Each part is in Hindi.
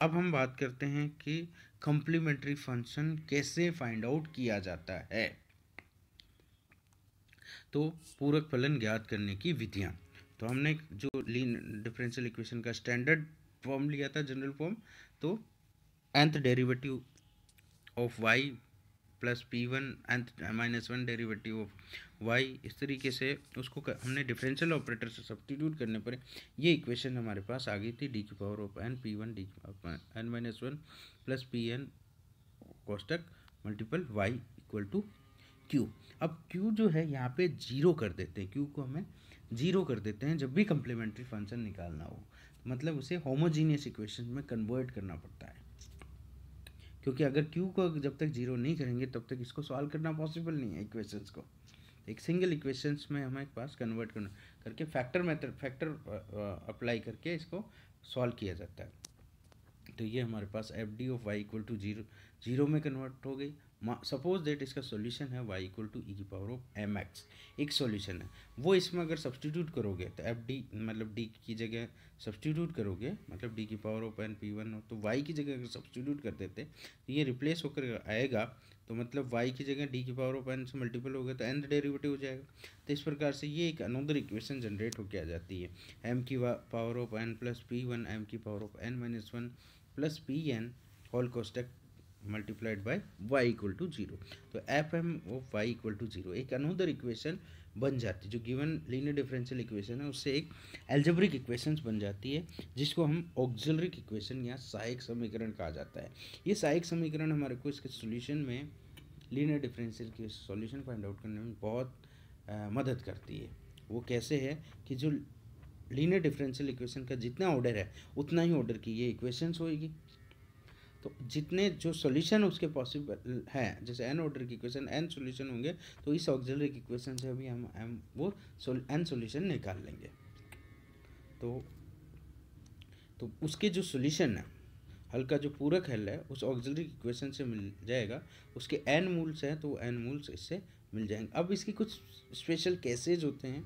अब हम बात करते हैं कि कंप्लीमेंट्री फ़ंक्शन कैसे फाइंड आउट किया जाता है। तो पूरक फलन ज्ञात करने की विधियाँ। तो हमने जो लीन डिफरेंशियल इक्वेशन का स्टैंडर्ड फॉर्म लिया था जनरल फॉर्म तो nth derivative of y plus P one nth minus one derivative of y. इस तरीके से उसको कर, हमने डिफरेंशियल ऑपरेटर से सब्सटीट्यूट करने पर ये इक्वेशन हमारे पास आ गई थी डी की power of N P one D N minus one plus P N कोष्टक multiple Y equal to Q अब क्यू जो है यहाँ पे ज़ीरो कर देते हैं। क्यू को हमें ज़ीरो कर देते हैं जब भी कम्प्लीमेंट्री फ़ंक्शन निकालना हो। मतलब उसे होमोजीनियस इक्वेशन में कन्वर्ट करना पड़ता है। क्योंकि अगर क्यू को जब तक ज़ीरो नहीं करेंगे, तब तक इसको सॉल्व करना पॉसिबल नहीं है इक्वेशंस को। एक सिंगल इक्वेशंस में हमें पास कन्वर्ट करना, करके फैक्टर मेथड फैक्टर अप्लाई करके इसको सॉल्व किया जाता है। तो ये हमारे पास F D of Y equal to zero zero में कन्वर्ट हो गई। सपोज़ दैट इसका सॉल्यूशन है वाई इक्वल टू ई की पावर ऑफ़ एम एक्स एक सॉल्यूशन है। वो इसमें अगर सब्सटीट्यूट करोगे तो एफ़ डी मतलब डी की जगह सब्सटीट्यूट करोगे मतलब डी की power of N P one हो तो वाई की जगह अगर सब्सटीट्यूट कर देते तो ये रिप्लेस होकर आएगा तो मतलब वाई की जगह डी की पावर ऑफ़ एन से मल्टीपल हो गया तो एन डेरिवेटिव हो जाएगा। तो इस प्रकार से ये एक अनोदर इक्वेशन जनरेट होकर आ जाती है। एम की power of N plus P one M की power of N minus one plus P N whole कोस्टेक multiplied by Y equal to zero तो F M of Y equal to zero एक अनोदर इक्वेशन बन जाती है जो गिवन लीनियर डिफरेंशियल इक्वेशन है उससे एक एल्जेब्रिक इक्वेशंस बन जाती है जिसको हम ऑक्सिलरिक इक्वेशन या सहायक समीकरण कहा जाता है। ये सहायक समीकरण हमारे को इसके सोल्यूशन में लीनियर डिफरेंशियल के सॉल्यूशन फाइंड आउट करने में बहुत आ, मदद करती है। वो कैसे है कि जो लीनियर डिफरेंशियल इक्वेशन का जितना ऑर्डर है उतना ही ऑर्डर की ये इक्वेशंस होएगी। तो जितने जो सॉल्यूशन उसके पॉसिबल है, जैसे एन ऑर्डर की इक्वेशन एन सॉल्यूशन होंगे तो इस ऑक्सिलरी इक्वेशन से अभी हम एम वो एन सॉल्यूशन निकाल लेंगे। तो तो उसके जो सॉल्यूशन है हल का जो पूरक हल है, उस ऑक्सिलरी इक्वेशन से मिल जाएगा। उसके एन मूल्स हैं तो एन मूल्स इससे मिल जाएँगे। अब इसकी कुछ स्पेशल केसेज होते हैं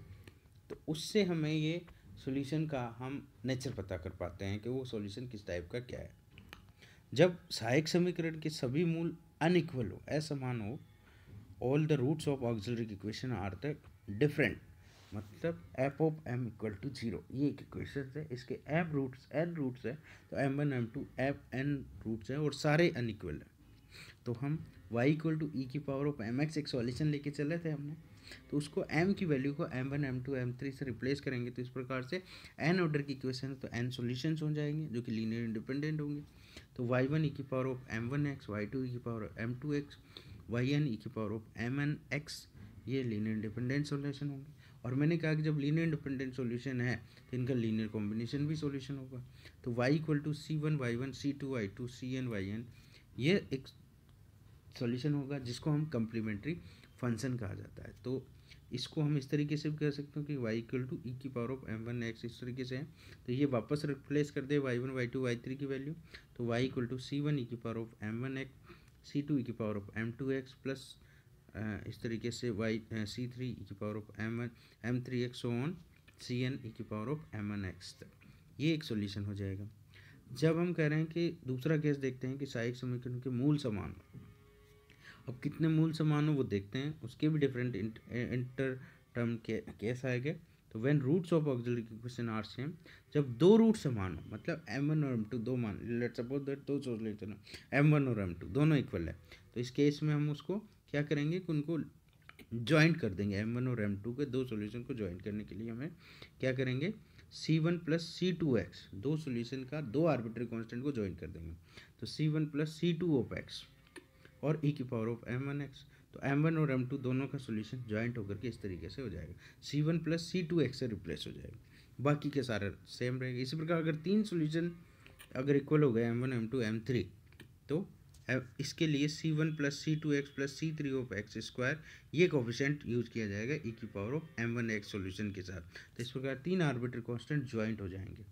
तो उससे हमें ये सॉल्यूशन का हम नेचर पता कर पाते हैं कि वो सॉल्यूशन किस टाइप का क्या है। जब सहायक समीकरण के सभी मूल अनइक्वल हो, असमान हो all the roots of auxiliary equation are the different मतलब F of M equal to zero ये एक इक्वेशन है, इसके एम रूट्स एन रूट्स है तो M one M two F N roots है और सारे अनइक्वल है। तो हम वाई इक्वल टू ई की पावर ऑफ़ एम एक्स एक सॉल्यूशन लेके चले थे हमने। तो उसको एम की वैल्यू को M one M two M three से रिप्लेस करेंगे तो इस प्रकार से एन ऑर्डर की इक्वेशन तो एन सॉल्यूशंस हो जाएँगे, जो कि लीनियर इंडिपेंडेंट होंगे। तो वाई वन ई की power of M one X Y two E की power of M two X Y N E की power of M N X ये लीनियर इंडिपेंडेंट सोल्यूशन होंगे। और मैंने कहा कि जब लीनियर इंडिपेंडेंट सोल्यूशन है तो इनका लीनियर कॉम्बिनेशन भी सोल्यूशन होगा। तो Y equal to C one Y one C two Y two C N Y N ये एक सोल्यूशन होगा, जिसको हम कम्प्लीमेंट्री फ़ंक्शन कहा जाता है। तो इसको हम इस तरीके से भी कह सकते हैं कि वाई इक्वल टू ई की power of M one X इस तरीके से है। तो ये वापस रिप्लेस कर दे Y one Y two Y three की वैल्यू तो Y equal to C one E की power of M one X C two E की power of M two X plus इस तरीके से वाई सी थ्री ई की power of M one M three X on C N E की power of M one X तक। ये एक सोल्यूशन हो जाएगा। जब हम कह रहे हैं कि दूसरा केस देखते हैं कि सहायक समीकरण के मूल समान। अब कितने मूल समान हो वो देखते हैं। उसके भी डिफरेंट इंटर टर्म के केस आएँगे। तो when roots of auxiliary equation are same जब दो रूट समान हो मतलब एम वन और एम टू दो मान लेट सपोज़ दैट दो सोच लेते ना एम वन और एम टू दोनों इक्वल है। तो इस केस में हम उसको क्या करेंगे कि उनको ज्वाइंट कर देंगे एम वन और एम टू के दो सोल्यूशन को ज्वाइंट करने के लिए हमें क्या करेंगे? C one plus C two X दो सोल्यूशन का, दो आर्बिट्री कॉन्स्टेंट को ज्वाइन कर देंगे। तो C one plus C two of X और ई की power of M one X तो एम वन और एम टू दोनों का सोल्यूशन ज्वाइंट होकर के इस तरीके से हो जाएगा। C one plus C two X से रिप्लेस हो जाएगा। बाकी के सारे सेम रहेगा। इसी प्रकार अगर तीन सोल्यूशन अगर इक्वल हो गए M one M two M three तो इसके लिए C one plus C two X plus C three of X square ये कोफिशेंट यूज़ किया जाएगा ई की power of M one X solution के साथ। तो इस प्रकार तीन आर्बिटर कॉन्स्टेंट ज्वाइंट हो जाएँगे।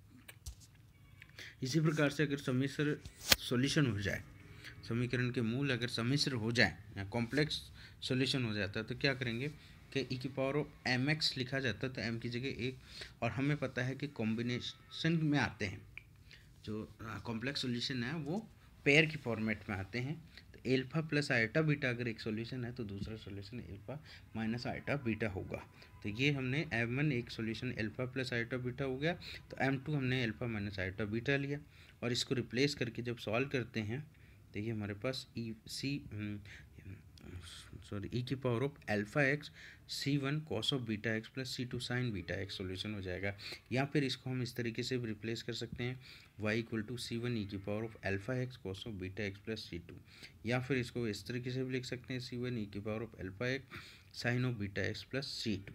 इसी प्रकार से अगर समिश्र सॉल्यूशन हो जाए समीकरण के मूल अगर समिश्र हो जाए या कॉम्प्लेक्स सॉल्यूशन हो जाता है तो क्या करेंगे कि ई की पावर ऑफ़ एम एक्स लिखा जाता है तो एम की जगह एक, और हमें पता है कि कॉम्बिनेशन में आते हैं। जो कॉम्प्लेक्स सोल्यूशन है, वो पेयर की फॉर्मेट में आते हैं। तो एल्फा प्लस आइटा बीटा अगर एक सोल्यूशन है तो दूसरा solution alpha minus iota beta होगा। तो ये हमने एम वन एक solution alpha plus iota beta हो गया। तो एम टू हमने एल्फा माइनस आइटा बीटा लिया, और इसको रिप्लेस करके जब सॉल्व करते हैं ये हमारे पास ई सी सॉरी ई की power of alpha X C one cos of beta X plus C two sine beta X solution हो जाएगा। या फिर इसको हम इस तरीके से रिप्लेस कर सकते हैं। Y equal to C one E की power of alpha X cos of beta X plus C two या फिर इसको इस तरीके से भी लिख सकते हैं। सी वन ई की power of alpha X sine of beta X plus C two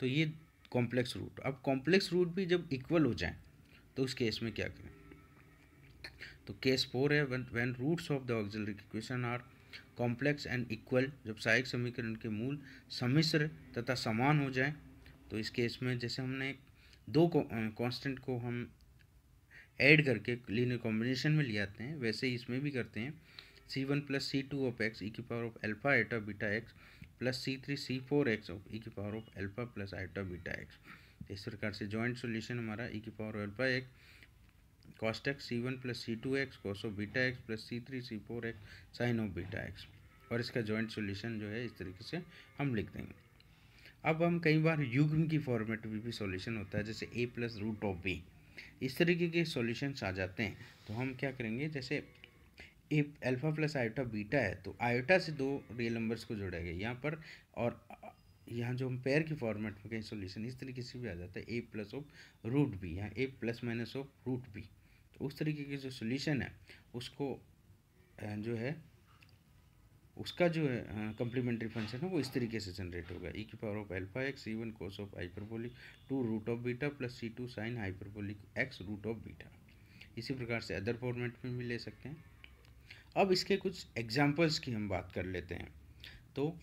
तो ये कॉम्प्लेक्स रूट अब कॉम्प्लेक्स रूट भी जब इक्वल हो जाए तो उस केस में क्या करें? तो केस फोर है when roots of the auxiliary equation are complex and equal जब सहायक समीकरण के मूल सम्मिश्र तथा समान हो जाए तो इस केस में जैसे हमने दो कांस्टेंट को हम ऐड करके लीनियर कॉम्बिनेशन में ले आते हैं, वैसे ही इसमें भी करते हैं। C one plus C two of X E की power of alpha eta beta X plus C three C four X of E की power of alpha plus iota beta X इस प्रकार से जॉइंट सॉल्यूशन हमारा ई की power alpha X cost X C one plus C two X cos of beta X plus C three C four X sine of beta X और इसका जॉइंट सॉल्यूशन जो है, इस तरीके से हम लिख देंगे। अब हम कई बार युग्म की फॉर्मेट में भी सॉल्यूशन होता है, जैसे A plus root of B इस तरीके के सॉल्यूशंस आ जाते हैं। तो हम क्या करेंगे, जैसे A alpha plus iota beta है तो आयोटा से दो रियल नंबर्स को जोड़ा गया यहाँ पर, और यहाँ जो हम पेयर की फॉर्मेट में कहीं सॉल्यूशन इस तरीके से भी आ जाता है A plus of root B यहाँ A plus minus of root B तो उस तरीके की जो सोल्यूशन है, उसको जो है, उसका जो है कम्प्लीमेंट्री फ़ंक्शन है, वो इस तरीके से जनरेट होगा। ई की power of alpha X C one cos of hyperbolic two root of beta plus C two sine hyperbolic X root of beta इसी प्रकार से अदर फॉर्मेट में भी ले सकते हैं। अब इसके कुछ एग्जाम्पल्स की हम बात कर लेते हैं। तो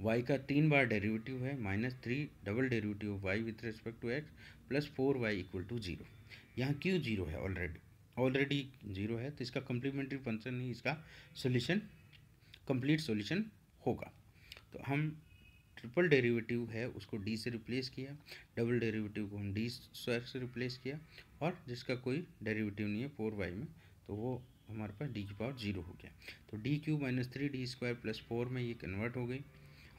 वाई का तीन बार डेरिवेटिव है minus three double derivative y with respect to X plus four Y equal to zero यहाँ क्यों ज़ीरो है ऑलरेडी ऑलरेडी ज़ीरो है तो इसका कम्प्लीमेंट्री फ़ंक्शन ही इसका सोल्यूशन कंप्लीट सोल्यूशन होगा। तो हम ट्रिपल डेरिवेटिव है, उसको डी से रिप्लेस किया डबल डेरिवेटिव को हम डी स्क्वायर से रिप्लेस किया, और जिसका कोई डेरिवेटिव नहीं है फोर वाई में तो वो हमारे पास डी की पावर ज़ीरो हो गया। तो D cube minus three D square plus four में ये कन्वर्ट हो गई।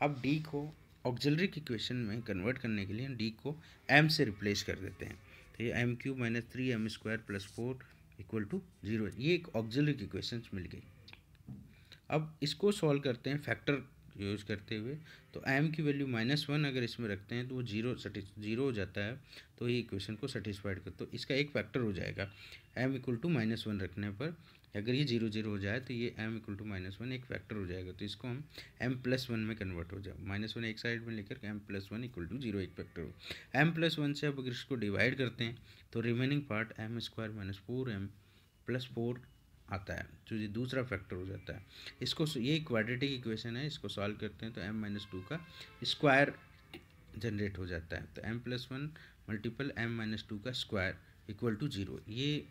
अब डी को ऑक्जलरी की क्वेश्चन में कन्वर्ट करने के लिए हम डी को एम से रिप्लेस कर देते हैं। ये M cube minus three M square plus four equal to zero ये एक ऑक्जिलरी इक्वेशन मिल गई। अब इसको सॉल्व करते हैं फैक्टर यूज़ करते हुए। तो एम की वैल्यू माइनस वन अगर इसमें रखते हैं तो वो ज़ीरो ज़ीरो हो जाता है। तो ये इक्वेशन को सेटिस्फाइड कर तो इसका एक फैक्टर हो जाएगा। M equal to minus one रखने पर अगर ये ज़ीरो ज़ीरो हो जाए तो ये M equal to minus one एक फैक्टर हो जाएगा। तो इसको हम एम प्लस वन में कन्वर्ट हो जाए माइनस वन एक साइड में लेकर M plus one equal to zero एक फैक्टर हो। एम प्लस वन से अब अगर इसको डिवाइड करते हैं तो remaining part M square minus four M plus four आता है, जो ये दूसरा फैक्टर हो जाता है। इसको ये क्वाड्रेटिक इक्वेशन है, इसको सॉल्व करते हैं तो एम माइनस टू का स्क्वायर जनरेट हो जाता है। तो M plus one multiple M minus two का स्क्वायर इक्वल टू ज़ीरो। ये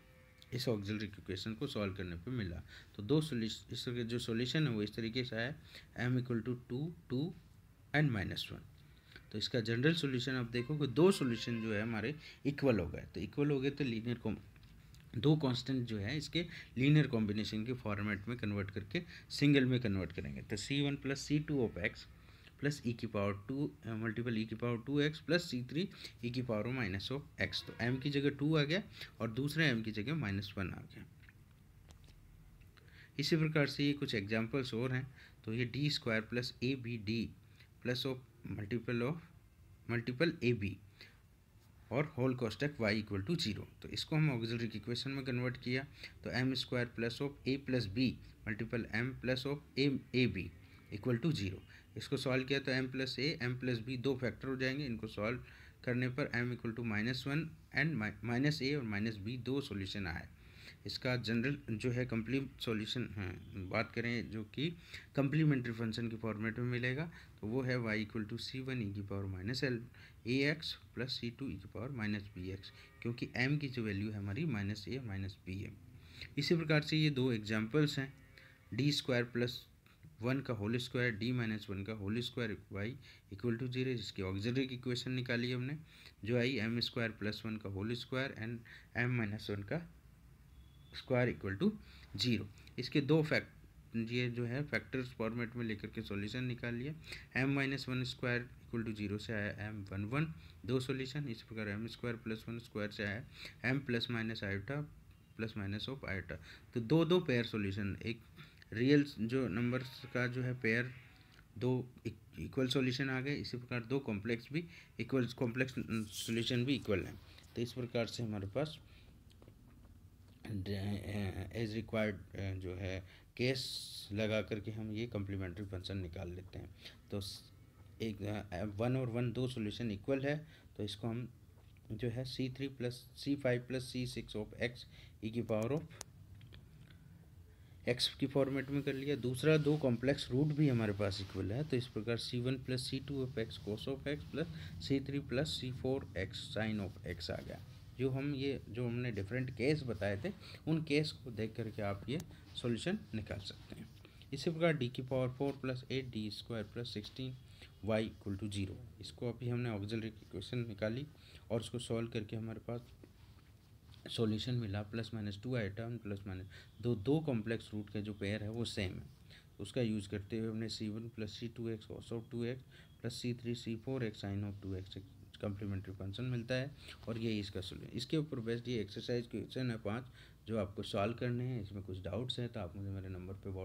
इस ऑक्सिलरी इक्वेशन को सॉल्व करने पे मिला। तो दो सोल्यूशन इस जो सोल्यूशन है वो इस तरीके से है M equal to two two two and minus one इसका जनरल सोल्यूशन आप देखो कि दो सोल्यूशन जो है हमारे इक्वल हो गए। तो इक्वल हो गए तो लीनियर कॉम दो कांस्टेंट जो है इसके लीनियर कॉम्बिनेशन के फॉर्मेट में कन्वर्ट करके सिंगल में कन्वर्ट करेंगे। तो C one plus C two of X plus E की पावर टू मल्टीपल ई की power two X plus C three E की पावर माइनस ऑफ़ एक्स तो एम की जगह टू आ गया और दूसरे एम की जगह माइनस वन आ गया. इसी प्रकार से ये कुछ एग्जाम्पल्स और हैं. तो ये D square plus A B D plus of multiple of multiple A B और होल कॉस्टेक वाई इक्वल टू ज़ीरो तो इसको हम ऑक्सिलरी इक्वेशन में कन्वर्ट किया. तो M square plus of A plus B multiple M plus of A A B equal to zero. इसको सॉल्व किया तो M plus A M plus B दो फैक्टर हो जाएँगे। इनको सॉल्व करने पर M equal to minus one and minus A और माइनस बी दो सोल्यूशन आए। इसका जनरल जो है कंप्लीट सॉल्यूशन बात करें जो कि कंप्लीमेंट्री फ़ंक्शन के फॉर्मेट में मिलेगा तो वो है Y equal to C one E की power minus L A X plus C two E की पावर माइनस बी एक्स क्योंकि एम की जो वैल्यू है हमारी माइनस ए माइनस बी है। इसी प्रकार से ये दो एग्जाम्पल्स हैं। डी स्क्वायर प्लस वन का whole square, D minus one का whole square, Y equal to zero इसकी ऑक्सिलरी इक्वेशन निकाली हमने, जो आई एम स्क्वायर प्लस वन का whole square and M minus one का स्क्वायर इक्वल टू ज़ीरो। इसके दो फैक्ट ये जो है फैक्टर्स फॉर्मेट में लेकर के सॉल्यूशन निकाल लिया। M minus one square equal to zero से आया एम वन वन, दो सॉल्यूशन इस प्रकार M square plus one square से आया M plus minus iota plus minus of iota. तो दो दो पेयर सॉल्यूशन एक रियल जो नंबर्स का जो है पेयर दो इक्वल सॉल्यूशन आ गए, इसी प्रकार दो कॉम्प्लेक्स भी इक्वल कॉम्प्लेक्स सॉल्यूशन भी इक्वल हैं। तो इस प्रकार से हमारे पास एज रिक्वायर्ड जो है केस लगा करके हम ये कम्प्लीमेंट्री फ़ंक्शन निकाल लेते हैं। तो एक वन और वन दो सॉल्यूशन इक्वल है तो इसको हम जो है C three plus C five plus C six of X E की पावर ऑफ़ एक्स की फॉर्मेट में कर लिया। दूसरा दो कॉम्प्लेक्स रूट भी हमारे पास इक्वल है तो इस प्रकार C one plus C two of X cos of X plus C three plus C four X sine of X आ गया। जो हम ये, जो हमने डिफरेंट केस बताए थे, उन केस को देख करके आप ये सॉल्यूशन निकाल सकते हैं। इसी प्रकार डी की power four plus eight D square plus sixteen Y equal to zero इसको अभी हमने ऑक्जलरी इक्वेशन निकाली और उसको सॉल्व करके हमारे पास सॉल्यूशन मिला plus minus two item plus minus दो दो कॉम्प्लेक्स रूट का जो पेयर है, वो सेम है। उसका यूज़ करते हुए हमने C one plus C two X cos of two X plus C three C four X sine of two X complementary function मिलता है, और यही इसका सोल्यूशन इसके ऊपर बेस्ट ये एक्सरसाइज क्वेश्चन है पाँच, जो आपको सॉल्व करने हैं, इसमें कुछ डाउट्स हैं तो आप मुझे मेरे नंबर पे